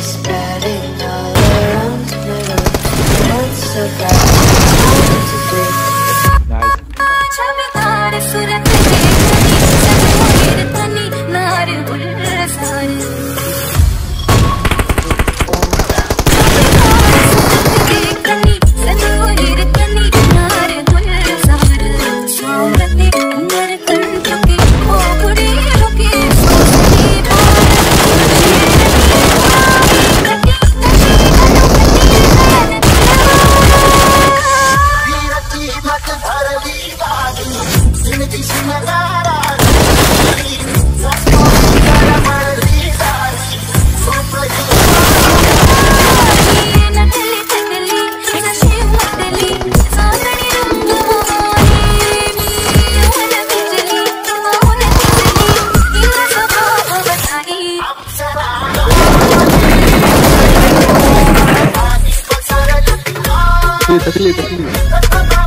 Spreading all around my room. So bright? तकली तकली